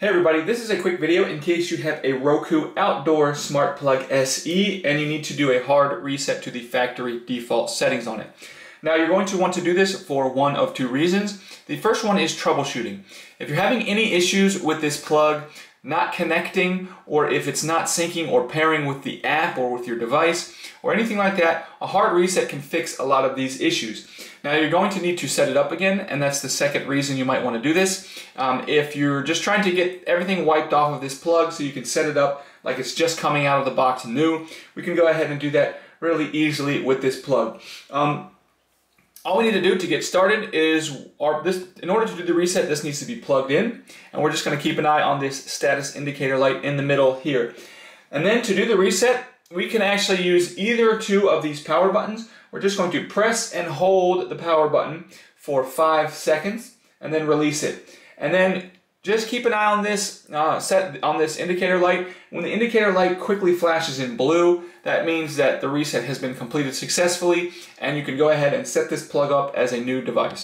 Hey everybody, this is a quick video in case you have a Roku Outdoor Smart Plug SE and you need to do a hard reset to the factory default settings on it. Now you're going to want to do this for one of two reasons. The first one is troubleshooting. If you're having any issues with this plug not connecting or if it's not syncing or pairing with the app or with your device or anything like that, a hard reset can fix a lot of these issues. Now you're going to need to set it up again and that's the second reason you might want to do this. Um, if you're just trying to get everything wiped off of this plug so you can set it up like it's just coming out of the box new, we can go ahead and do that really easily with this plug. Um, all we need to do to get started is, our, this, in order to do the reset, this needs to be plugged in. And we're just gonna keep an eye on this status indicator light in the middle here. And then to do the reset, we can actually use either two of these power buttons. We're just going to press and hold the power button for five seconds and then release it. And then just keep an eye on this uh, set on this indicator light. When the indicator light quickly flashes in blue, that means that the reset has been completed successfully and you can go ahead and set this plug up as a new device.